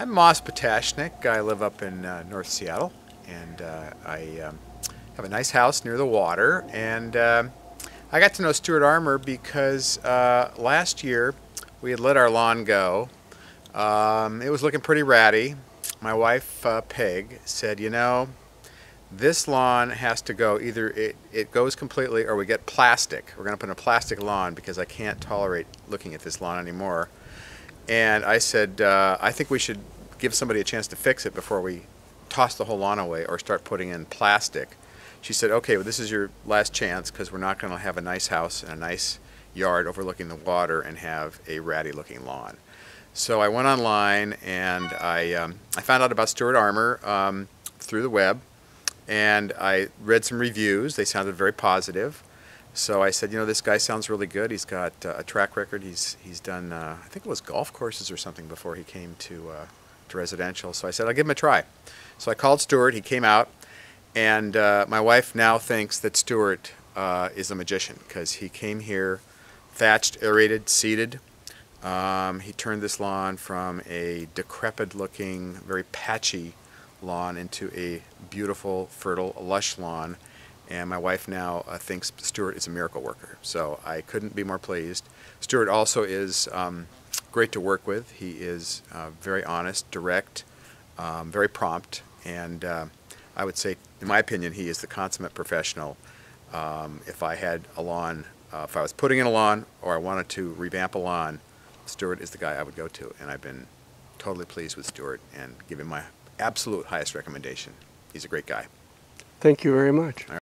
I'm Moss Potashnik. I live up in uh, North Seattle, and uh, I um, have a nice house near the water. And uh, I got to know Stewart Armour because uh, last year we had let our lawn go. Um, it was looking pretty ratty. My wife, uh, Peg, said, you know, this lawn has to go. Either it, it goes completely or we get plastic. We're going to put in a plastic lawn because I can't tolerate looking at this lawn anymore. And I said, uh, I think we should give somebody a chance to fix it before we toss the whole lawn away or start putting in plastic. She said, okay, well, this is your last chance because we're not going to have a nice house and a nice yard overlooking the water and have a ratty looking lawn. So I went online and I, um, I found out about Stewart Armour um, through the web and I read some reviews. They sounded very positive. So I said, you know, this guy sounds really good. He's got uh, a track record. He's he's done, uh, I think it was golf courses or something before he came to uh, to residential. So I said, I'll give him a try. So I called Stewart. He came out, and uh, my wife now thinks that Stewart uh, is a magician because he came here, thatched, aerated, seeded. Um, he turned this lawn from a decrepit-looking, very patchy lawn into a beautiful, fertile, lush lawn. And my wife now uh, thinks Stewart is a miracle worker. So I couldn't be more pleased. Stewart also is um, great to work with. He is uh, very honest, direct, um, very prompt, and uh, I would say, in my opinion, he is the consummate professional. Um, if I had a lawn, uh, if I was putting in a lawn or I wanted to revamp a lawn, Stewart is the guy I would go to. And I've been totally pleased with Stewart and give him my absolute highest recommendation. He's a great guy. Thank you very much.